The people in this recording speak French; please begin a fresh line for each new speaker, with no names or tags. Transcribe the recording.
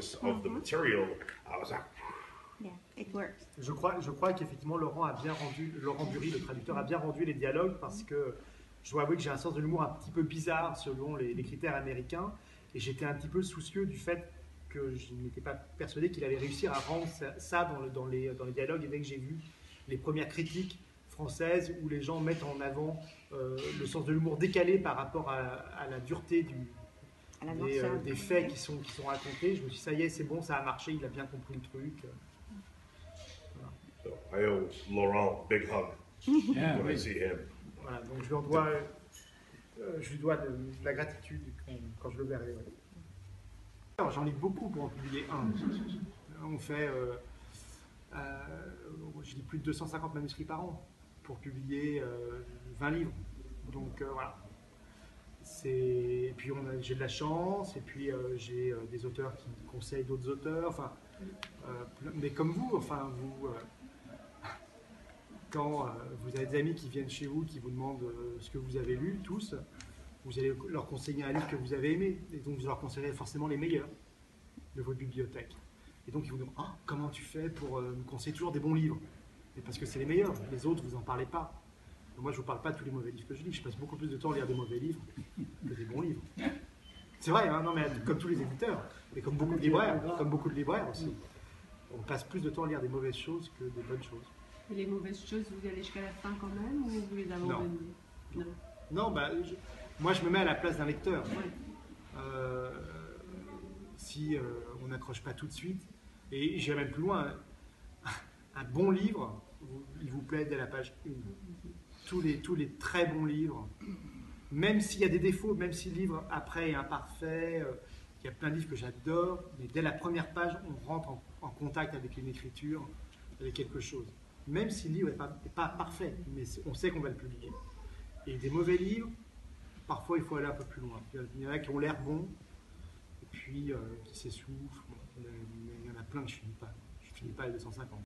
strings of the material, I was like,
Yeah, it works.
Je crois, je crois qu'effectivement Laurent a bien rendu, Laurent Bury, le traducteur, a bien rendu les dialogues parce que je dois avouer que j'ai un sens de l'humour un petit peu bizarre selon les, les critères américains et j'étais un petit peu soucieux du fait que je n'étais pas persuadé qu'il allait réussir à rendre ça, ça dans, le- dans les, dans les dialogues et dès que j'ai vu les premières critiques françaises où les gens mettent en avant euh, le sens de l'humour décalé par rapport à, à la dureté du, des, euh, des faits qui sont, qui sont racontés. Je me suis dit, ça y est, c'est bon, ça a marché, il a bien compris le truc.
so I owe Laurent a big hug
Yeah,
when I
we-
see him.
Voilà, donc je lui en dois, euh, je lui dois de, de la gratitude quand, quand je le verrai. ouais. Alors, J'en lis beaucoup pour en publier un. On fait, euh, euh, je lis plus de 250 manuscrits par an pour publier euh, 20 livres. Donc euh, voilà. Et puis j'ai de la chance, et puis euh, j'ai euh, des auteurs qui conseillent d'autres auteurs. Enfin, euh, mais comme vous, enfin vous. quand vous avez des amis qui viennent chez vous, qui vous demandent ce que vous avez lu, tous, vous allez leur conseiller un livre que vous avez aimé, et donc vous leur conseillerez forcément les meilleurs de votre bibliothèque. Et donc ils vous demandent Ah, comment tu fais pour me conseiller toujours des bons livres? Et parce que c'est les meilleurs, les autres, vous en parlez pas. Moi, je vous parle pas de tous les mauvais livres que je lis, je passe beaucoup plus de temps à lire des mauvais livres que des bons livres. C'est vrai, hein, non, mais comme tous les éditeurs, et comme beaucoup de libraires, comme beaucoup de libraires aussi. On passe plus de temps à lire des mauvaises choses que des bonnes choses.
Et les mauvaises choses, vous allez jusqu'à la fin quand même ou vous les abandonnez? Non.
Non, bah, je- moi je me mets à la place d'un lecteur.
Ouais.
Euh, si euh, on n'accroche pas tout de suite, et j'irai même plus loin, un bon livre, il vous plaît dès la page 1. Tous les, tous les très bons livres, même s'il y a des défauts, même si le livre après est imparfait, euh, il y a plein de livres que j'adore, mais dès la première page, on rentre en, contact avec une écriture, avec quelque chose. Même si le livre n'est pas, parfait, mais on sait qu'on va le publier. Et des mauvais livres, parfois il faut aller un peu plus loin. Il y en a qui ont l'air bons, et puis euh, qui s'essoufflent. Il y en a plein que je finis pas. Je finis pas les 250.